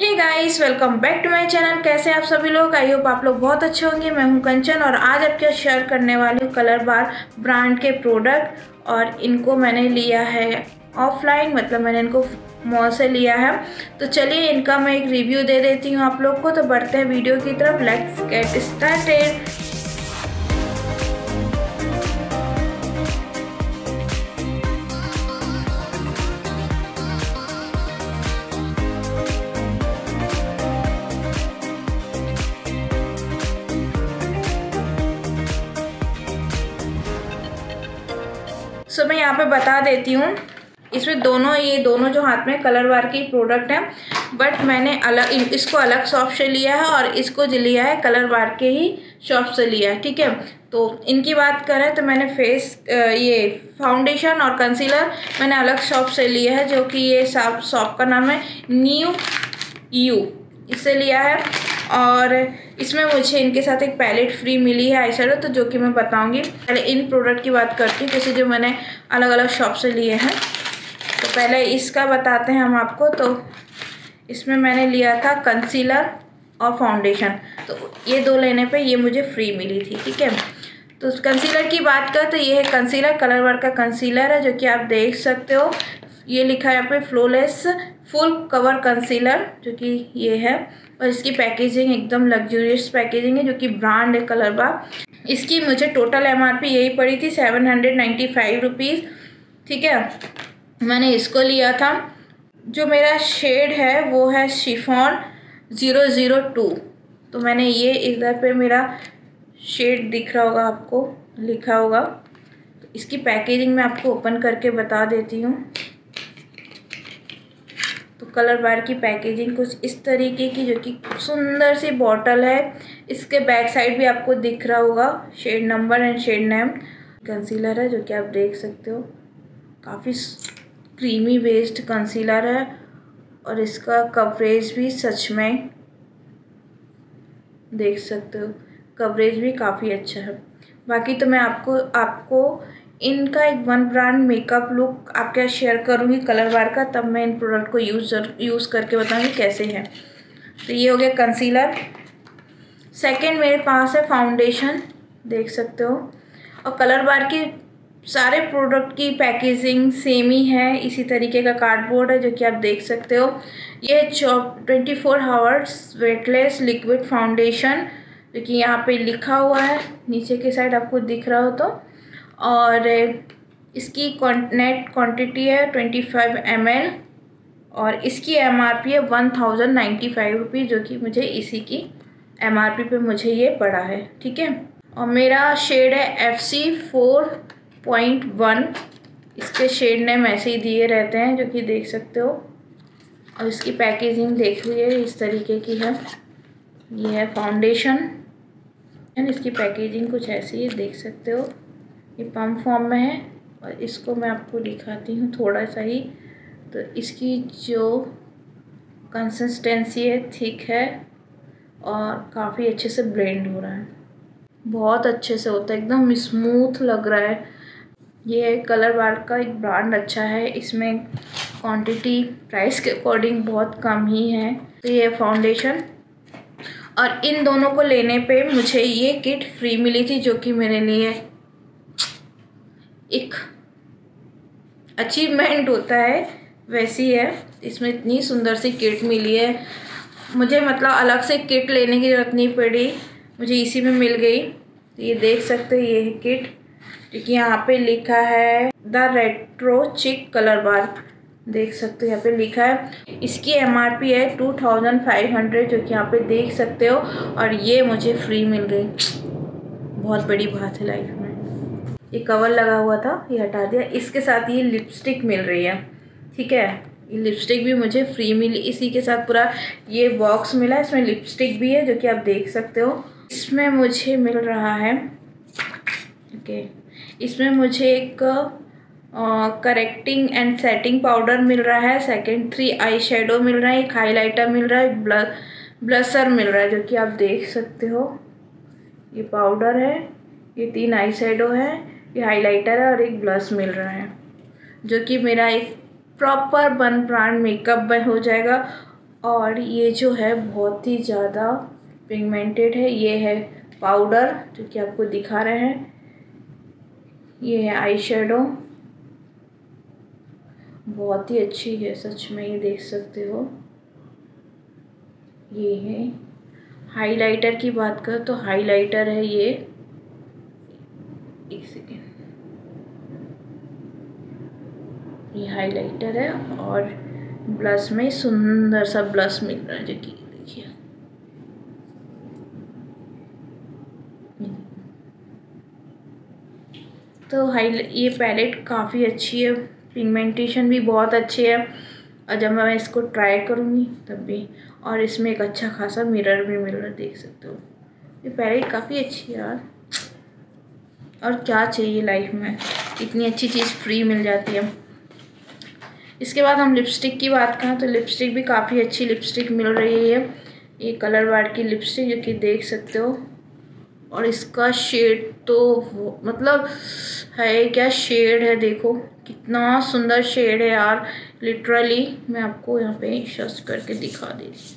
Hey guys welcome back to my channel कैसे आप सभी लोग? आई होप आप लोग बहुत अच्छे होंगे। मैं हूँ कंचन और आज आपके शेयर करने वाली हूँ कलर बार ब्रांड के प्रोडक्ट और इनको मैंने लिया है ऑफलाइन मतलब मैंने इनको मॉल से लिया है। तो चलिए, इनका मैं एक रिव्यू दे देती हूँ आप लोग को। तो बढ़ते हैं वीडियो की तरफ़। लेट्स गेट स्टार्टेड यहाँ पे बता देती हूँ। इसमें दोनों, ये दोनों जो हाथ में कलर वार की प्रोडक्ट हैं बट मैंने अलग इसको अलग शॉप से लिया है और इसको जो लिया है कलर वार के ही शॉप से लिया है, ठीक है? तो इनकी बात करें तो मैंने फेस ये फाउंडेशन और कंसीलर मैंने अलग शॉप से लिया है, जो कि ये शॉप का नाम है न्यू यू इससे लिया है। और इसमें मुझे इनके साथ एक पैलेट फ्री मिली है आई तो जो कि मैं बताऊँगी। पहले इन प्रोडक्ट की बात करती हूँ जैसे जो मैंने अलग अलग शॉप से लिए हैं। तो पहले इसका बताते हैं हम आपको। तो इसमें मैंने लिया था कंसीलर और फाउंडेशन तो ये दो लेने पे ये मुझे फ्री मिली थी, ठीक है? तो कंसीलर की बात कर तो ये है कंसीलर कलर वर्क का कंसीलर है, जो कि आप देख सकते हो। ये लिखा है यहाँ पे फ्लोलेस फुल कवर कंसीलर जो कि ये है। और इसकी पैकेजिंग एकदम लग्जूरियस पैकेजिंग है, जो कि ब्रांड है कलर बा इसकी मुझे टोटल एमआरपी यही पड़ी थी seven hundred ninety five rupees ठीक है? मैंने इसको लिया था। जो मेरा शेड है, वो है शिफॉन ज़ीरो ज़ीरो टू तो मैंने ये इधर पे मेरा शेड दिख रहा होगा आपको, लिखा होगा। तो इसकी पैकेजिंग मैं आपको ओपन करके बता देती हूँ। कलर बार की पैकेजिंग कुछ इस तरीके की जो कि सुंदर सी बॉटल है। इसके बैक साइड भी आपको दिख रहा होगा, shade number and shade name. Concealer है जो कि आप देख सकते हो। काफ़ी क्रीमी बेस्ड कंसीलर है और इसका कवरेज भी सच में देख सकते हो। कवरेज भी काफ़ी अच्छा है। बाकी तो मैं आपको आपको इनका एक वन ब्रांड मेकअप लुक आपके यहाँ शेयर करूँगी कलर बार का, तब मैं इन प्रोडक्ट को यूज़ यूज़ करके बताऊँगी कैसे है। तो ये हो गया कंसीलर सेकंड मेरे पास है फाउंडेशन देख सकते हो। और कलर बार की सारे प्रोडक्ट की पैकेजिंग सेम ही है, इसी तरीके का कार्डबोर्ड है जो कि आप देख सकते हो। ये twenty four hours weightless liquid foundation जो कि यहाँ पे लिखा हुआ है, नीचे के साइड आपको दिख रहा हो तो। और इसकी नेट क्वांटिटी है ट्वेंटी फाइव एमएल और इसकी एम आर पी है one thousand ninety five rupees जो कि मुझे इसी की एम आर पी पे मुझे ये पड़ा है, ठीक है? और मेरा शेड है F C four point one इसके शेड नेम ऐसे ही दिए रहते हैं, जो कि देख सकते हो। और इसकी पैकेजिंग देख लीजिए इस तरीके की है। ये है फाउंडेशन एंड इसकी पैकेजिंग कुछ ऐसी है देख सकते हो। ये पम्प फॉर्म में है और इसको मैं आपको दिखाती हूँ थोड़ा सा ही। तो इसकी जो कंसिस्टेंसी है थिक है और काफ़ी अच्छे से ब्लेंड हो रहा है। बहुत अच्छे से होता है, एकदम स्मूथ लग रहा है। ये कलर बार का एक ब्रांड अच्छा है, इसमें क्वांटिटी प्राइस के अकॉर्डिंग बहुत कम ही है। तो ये फाउंडेशन और इन दोनों को लेने पे मुझे ये किट फ्री मिली थी जो कि मेरे लिए एक अचीवमेंट होता है, वैसी है। इसमें इतनी सुंदर सी किट मिली है। मुझे मतलब अलग से किट लेने की ज़रूरत नहीं पड़ी। मुझे इसी में मिल गई। तो ये देख सकते हो, ये है किट क्योंकि यहाँ पे लिखा है the retro chic Colorbar देख सकते हो, यहाँ पे लिखा है। इसकी एमआरपी है टू थाउज़ेंड फाइव हंड्रेड जो कि यहाँ पे देख सकते हो। और ये मुझे फ्री मिल गई। बहुत बड़ी बात है लाइफ ये कवर लगा हुआ था, ये हटा दिया। इसके साथ ये लिपस्टिक मिल रही है, ठीक है? ये लिपस्टिक भी मुझे फ्री मिली। इसी के साथ पूरा ये बॉक्स मिला, इसमें लिपस्टिक भी है, जो कि आप देख सकते हो। इसमें मुझे मिल रहा है, ओके। इसमें मुझे एक करेक्टिंग एंड सेटिंग पाउडर मिल रहा है सेकंड थ्री आई शेडो मिल रहा है, एक हाईलाइटर मिल रहा है एक ब्लसर मिल रहा है, जो कि आप देख सकते हो। ये पाउडर है, ये तीन आई शेडो है ये हाइलाइटर है और एक ब्लश मिल रहा है, जो कि मेरा एक प्रॉपर वन ब्रांड मेकअप हो जाएगा। और ये जो है बहुत ही ज़्यादा पिगमेंटेड है। ये है पाउडर जो कि आपको दिखा रहे हैं। ये है आई शेडो बहुत ही अच्छी है, सच में ये देख सकते हो। ये है हाइलाइटर की बात कर तो हाइलाइटर है ये। एक सेकेंड ये हाइलाइटर है और ब्लश में सुंदर सा ब्लश मिल रहा है, जो कि देखिए। तो हाई ये पैलेट काफ़ी अच्छी है पिगमेंटेशन भी बहुत अच्छी है। और जब मैं इसको ट्राई करूँगी तब भी, और इसमें एक अच्छा खासा मिरर भी मिल रहा देख सकते हो। ये पैलेट काफ़ी अच्छी है यार। और क्या चाहिए लाइफ में? इतनी अच्छी चीज़ फ्री मिल जाती है। इसके बाद हम लिपस्टिक की बात करें तो लिपस्टिक भी काफ़ी अच्छी लिपस्टिक मिल रही है। ये कलर वार्ड की लिपस्टिक जो कि देख सकते हो। और इसका शेड तो मतलब है क्या शेड है देखो। कितना सुंदर शेड है यार। लिटरली मैं आपको यहाँ पे शस्ट करके दिखा दे रही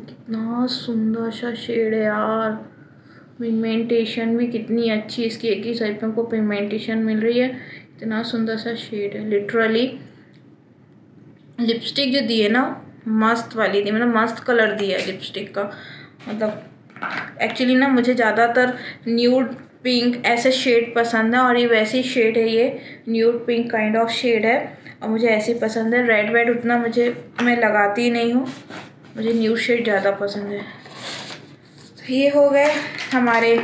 कितना सुंदर सा शेड है यार। पिगमेंटेशन भी कितनी अच्छी इसकी एक ही साइड पे हमको पिगमेंटेशन मिल रही है। इतना सुंदर सा शेड है लिटरली लिपस्टिक जो दी है ना, मस्त वाली दी मतलब मस्त कलर दिया है लिपस्टिक का। मतलब एक्चुअली ना मुझे ज़्यादातर न्यूड पिंक ऐसे शेड पसंद है, और ये वैसी शेड है, ये nude pink kind of shade है। और मुझे ऐसे पसंद है। रेड वेड उतना मुझे, मैं लगाती ही नहीं हूँ। मुझे न्यूड शेड ज़्यादा पसंद है। तो ये हो गए हमारे,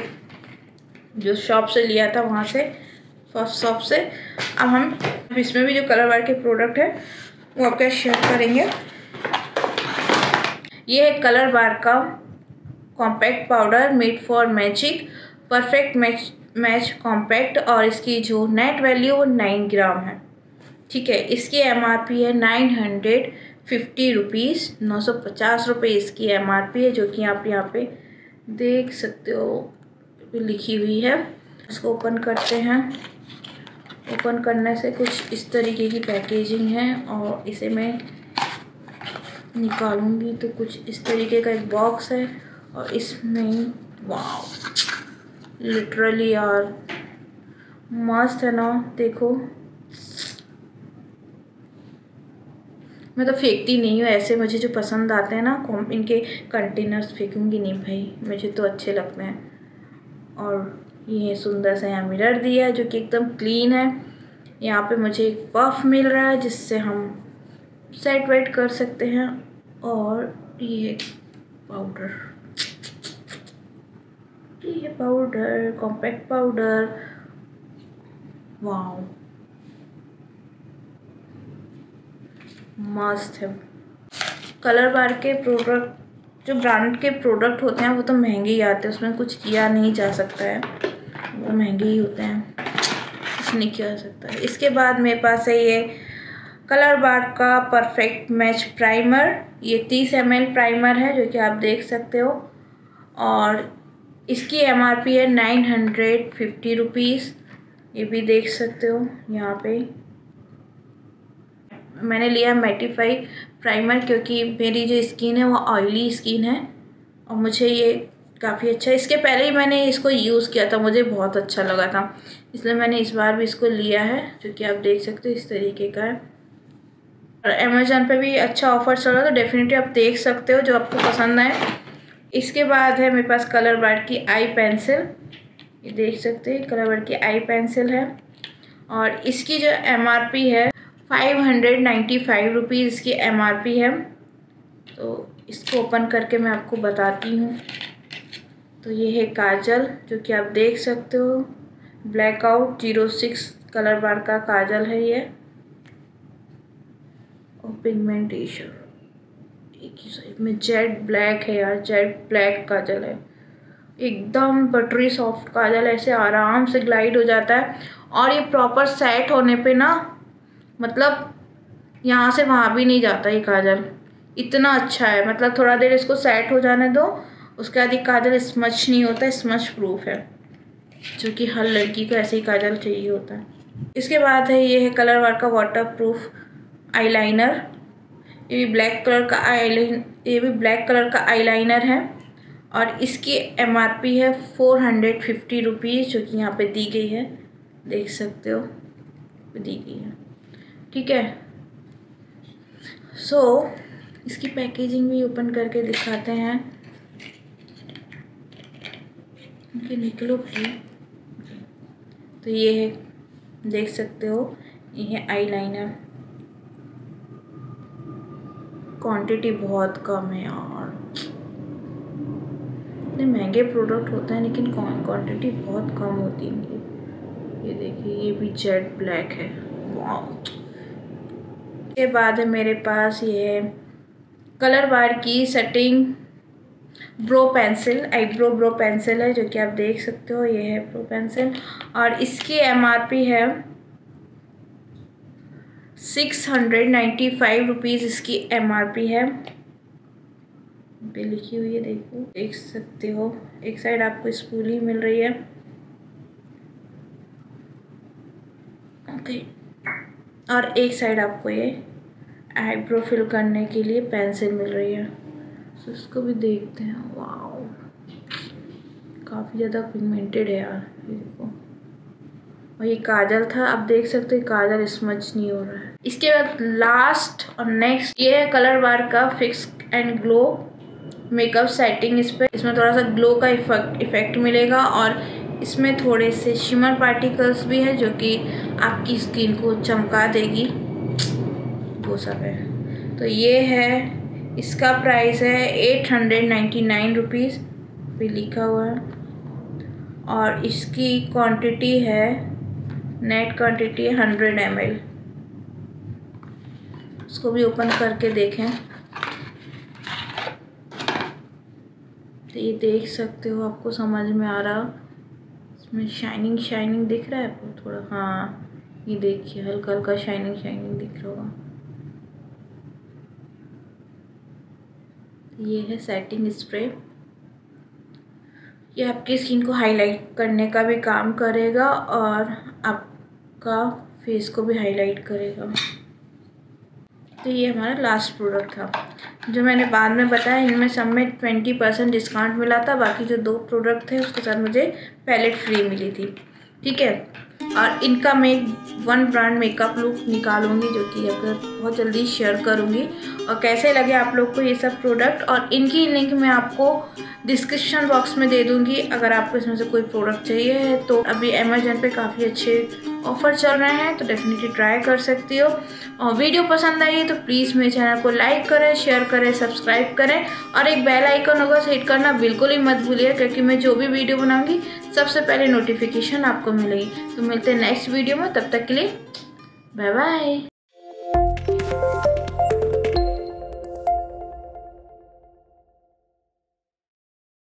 जो शॉप से लिया था वहाँ से। फ़र्स्ट शॉप से। अब हम इसमें भी जो कलर वार के प्रोडक्ट है, वो आपके शेयर करेंगे। ये है कलर बार का compact powder made for magic perfect match match compact और इसकी जो नेट वैल्यू वो नाइन ग्राम है। ठीक है, इसकी एम आर पी है नाइन हंड्रेड फिफ्टी रुपीज़ नौ सौ पचास रुपये इसकी एम आर पी है, जो कि आप यहाँ पे देख सकते हो, लिखी हुई है। इसको ओपन करते हैं। ओपन करने से कुछ इस तरीके की पैकेजिंग है और इसे मैं निकालूँगी तो कुछ इस तरीके का एक बॉक्स है और इसमें वाह लिटरली यार, मस्त है ना, देखो। मैं तो फेंकती नहीं हूँ, ऐसे मुझे जो पसंद आते हैं ना इनके कंटेनर्स फेंकूँगी नहीं भाई, मुझे तो अच्छे लगते हैं। और ये सुंदर सा यहाँ मिरर दिया है जो कि एकदम क्लीन है। यहाँ पे मुझे एक पफ मिल रहा है जिससे हम सेट वेट कर सकते हैं और ये पाउडर। ये पाउडर, कॉम्पैक्ट पाउडर। वाओ। मस्त है। कलर बार के प्रोडक्ट जो ब्रांड के प्रोडक्ट होते हैं, वो तो महँगे ही आते हैं। उसमें कुछ किया नहीं जा सकता है। वो महँगे ही होते हैं। कुछ नहीं किया जा सकता है। इसके बाद मेरे पास है ये कलर बार का परफेक्ट मैच प्राइमर। ये तीस एम प्राइमर है, जो कि आप देख सकते हो। और इसकी एम आर पी है नाइन हंड्रेड फिफ्टी रुपीज़। ये भी देख सकते हो यहाँ पे। मैंने लिया मेटिफाई प्राइमर क्योंकि मेरी जो स्किन है वो ऑयली स्किन है और मुझे ये काफ़ी अच्छा इसके पहले ही मैंने इसको यूज़ किया था, मुझे बहुत अच्छा लगा था। इसलिए मैंने इस बार भी इसको लिया है, जो कि आप देख सकते हो इस तरीके का है। और अमेजोन पे भी अच्छा ऑफ़र चल रहा है तो डेफिनेटली आप देख सकते हो जो आपको पसंद आए। इसके बाद है मेरे पास कलर बार्ड की आई पेंसिल ये देख सकते हैं कलर बार्ड की आई पेंसिल है। और इसकी जो एमआरपी है five hundred ninety five rupees इसकी एम है। तो इसको ओपन करके मैं आपको बताती हूँ। तो ये है काजल, जो कि आप देख सकते हो। Blackout zero six Colorbar का काजल है ये। और पिगमेंटेशन एक ही साइड में जेड ब्लैक है यार जेड ब्लैक काजल है। एकदम बटरी सॉफ्ट काजल, ऐसे आराम से ग्लाइड हो जाता है। और ये प्रॉपर सेट होने पे ना मतलब यहाँ से वहाँ भी नहीं जाता ये काजल। इतना अच्छा है। मतलब थोड़ा देर इसको सेट हो जाने दो, उसके बाद ये काजल स्मच नहीं होता स्मच प्रूफ है। जो कि हर लड़की को ऐसे ही काजल चाहिए होता है। इसके बाद है, ये है कलर वार का वाटर प्रूफ आईलाइनर ये भी ब्लैक कलर का आई ये भी ब्लैक कलर का आईलाइनर है। और इसकी एम आर पी है फोर हंड्रेड फिफ्टी रुपीज़ जो कि यहाँ पे दी गई है। देख सकते हो, दी गई है। ठीक है? सो so, इसकी पैकेजिंग भी ओपन करके दिखाते हैं। कि निकलो भाई। तो ये है देख सकते हो ये है आईलाइनर क्वांटिटी बहुत कम है यार। इतने महँगे प्रोडक्ट होते हैं लेकिन क्वांटिटी बहुत कम होती है। ये देखिए ये भी जेड ब्लैक है। के बाद है मेरे पास ये कलर बार की setting brow pencil eyebrow brow pencil है, जो कि आप देख सकते हो, ये है ब्रो पेंसिल और इसकी एमआरपी है six hundred ninety five rupees इसकी एम आर पी है. लिखी हुई है, देखो, देख सकते हो, एक साइड आपको स्पूली मिल रही है. ओके और एक साइड आपको ये आईब्रो फिल करने के लिए पेंसिल मिल रही है। तो इसको भी देखते हैं। वाओ काफ़ी ज़्यादा पिगमेंटेड है यार ये देखो और ये काजल था। आप देख सकते हो काजल स्मच नहीं हो रहा है। इसके बाद लास्ट और नेक्स्ट ये है कलर बार का fix and glow makeup setting इस पर इसमें थोड़ा सा ग्लो का इफ़ेक्ट इफ़ेक्ट मिलेगा और इसमें थोड़े से शिमर पार्टिकल्स भी है जो कि आपकी स्किन को चमका देगी। है। तो ये है, इसका प्राइस है eight hundred ninety nine rupees भी लिखा हुआ है। और इसकी क्वांटिटी है नेट क्वांटिटी हंड्रेड एम उसको भी ओपन करके देखें। तो ये देख सकते हो, आपको समझ में आ रहा। इसमें शाइनिंग शाइनिंग दिख रहा है आपको थोड़ा? हाँ ये देखिए हल्का हल्का शाइनिंग शाइनिंग दिख रहा होगा। ये है सेटिंग स्प्रे ये आपकी स्किन को हाईलाइट करने का भी काम करेगा और आपका फेस को भी हाईलाइट करेगा। तो ये हमारा लास्ट प्रोडक्ट था। जो मैंने बाद में बताया, इनमें सब में ट्वेंटी परसेंट डिस्काउंट मिला था। बाकी जो दो प्रोडक्ट थे, उसके साथ मुझे पैलेट फ्री मिली थी। ठीक है? और इनका मैं वन ब्रांड मेकअप लुक निकालूँगी जो कि अगर बहुत जल्दी शेयर करूँगी। और कैसे लगे आप लोग को ये सब प्रोडक्ट और इनकी लिंक मैं आपको डिस्क्रिप्शन बॉक्स में दे दूँगी। अगर आपको इसमें से कोई प्रोडक्ट चाहिए है तो अभी अमेजन पे काफ़ी अच्छे ऑफ़र चल रहे हैं तो डेफिनेटली ट्राई कर सकती हो। और वीडियो पसंद आई तो प्लीज़ मेरे चैनल को लाइक करें शेयर करें सब्सक्राइब करें। और एक बेल आइकन होगा हिट करना बिल्कुल ही मत भूलिए, क्योंकि मैं जो भी वीडियो बनाऊँगी सबसे पहले नोटिफिकेशन आपको मिलेगी। तो मिलते हैं नेक्स्ट वीडियो में, तब तक के लिए बाय बाय